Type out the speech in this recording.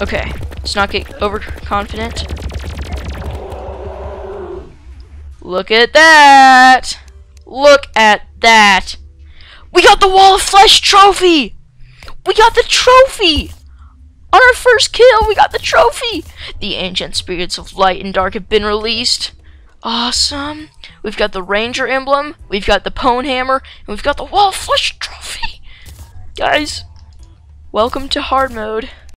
Okay, let's not get overconfident. Look at that! Look at that! We got the Wall of Flesh trophy! We got the trophy! On our first kill, we got the trophy! The ancient spirits of light and dark have been released. Awesome. We've got the Ranger emblem, we've got the Pwnhammer, and we've got the Wall of Flesh trophy! Guys, welcome to hard mode.